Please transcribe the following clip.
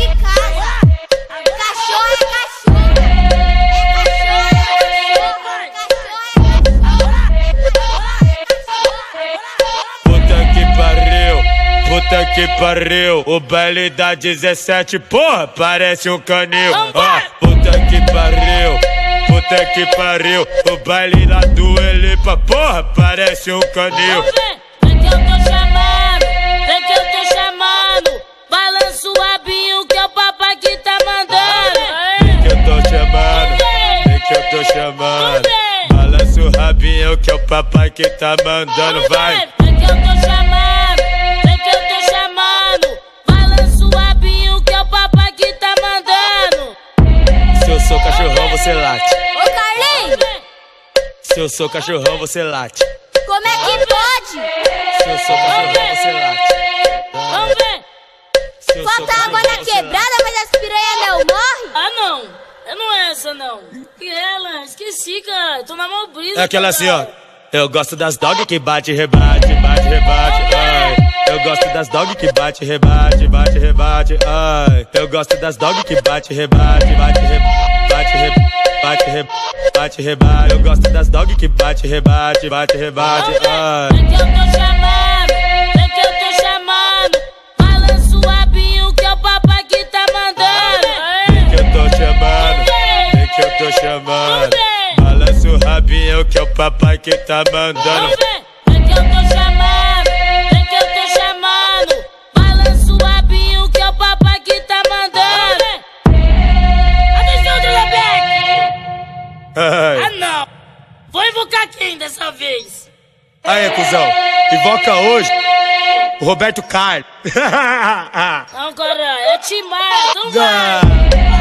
é cachorro. É cachorro, é cachorro. Puta que pariu, puta que pariu. O baile da 17, porra, parece um canil. Ó, puta que pariu, puta que pariu. O baile lá do Elipa, porra, parece um canil. Vem que eu tô chamando, vem que eu tô chamando. Balança o rabinho que é o papai que tá mandando. Vem que eu tô chamando, vem que eu tô chamando. Balança o rabinho que é o papai que tá mandando, vai. Vem que eu tô chamando, Se eu sou cachorrão, você late. como é que pode? Se eu sou cachorrão, você late. Vamos ver! Falta água na quebrada, mas as piranha não morrem? Ah, não! Eu não é essa, não. Que ela? Esqueci, cara. Tô na mão brisa. É aquela assim, ó. Eu gosto das dog que bate, rebate, bate, rebate, ai. Eu gosto das dog que bate, rebate, bate, rebate, ai. Eu gosto das dog que bate, rebate, bate, rebate, bate, rebate, bate, rebate. Eu gosto das dog que bate, rebate, bate, rebate, ai. Vem que eu tô chamando, vem que eu tô chamando. Balança o rabinho que é o papai que tá mandando. Vem que eu tô chamando, vem que eu tô chamando. Balança o rabinho que é o papai que tá mandando. Ah, não! Vou invocar quem dessa vez? Aí, cuzão, invoca hoje o Roberto Carlos. Não, caralho, é Timar, então vai!